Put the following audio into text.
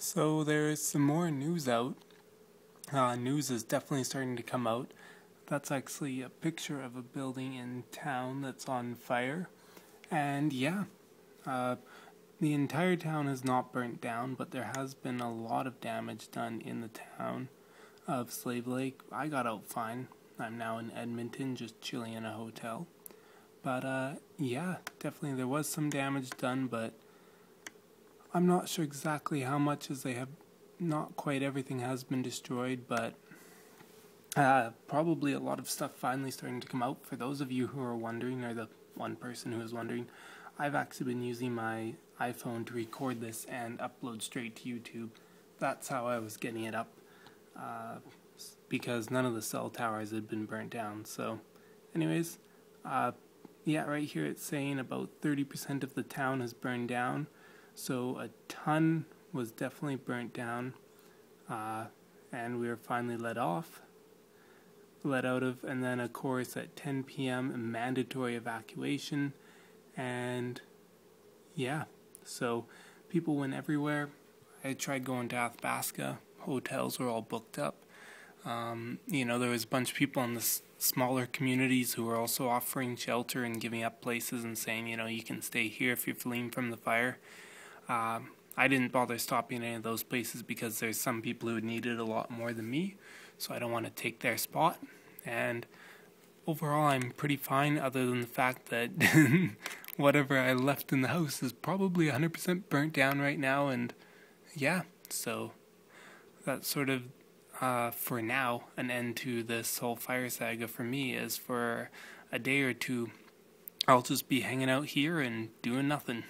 So there's some more news out. Uh, news is definitely starting to come out. That's actually a picture of a building in town that's on fire. And yeah, uh, the entire town has not burnt down, but there has been a lot of damage done in the town of Slave Lake. I got out fine. I'm now in Edmonton, just chilling in a hotel. But uh, yeah, definitely there was some damage done, but I'm not sure exactly how much, as they have not quite everything has been destroyed, but uh, probably a lot of stuff finally starting to come out. For those of you who are wondering, or the one person who is wondering, I've actually been using my iPhone to record this and upload straight to YouTube. That's how I was getting it up, uh, because none of the cell towers had been burnt down. So, anyways, uh, yeah, right here it's saying about 30% of the town has burned down. So a ton was definitely burnt down, uh, and we were finally let off, let out of, and then of course at 10 p.m. a mandatory evacuation, and yeah, so people went everywhere. I tried going to Athabasca. Hotels were all booked up. Um, you know, there was a bunch of people in the s- smaller communities who were also offering shelter and giving up places and saying, you know, you can stay here if you're fleeing from the fire. Um, I didn't bother stopping any of those places because there's some people who need it a lot more than me, so I don't want to take their spot. And overall, I'm pretty fine, other than the fact that whatever I left in the house is probably 100% burnt down right now, and yeah, so that's sort of uh, for now an end to this whole fire saga for me. Is for a day or two, I'll just be hanging out here and doing nothing.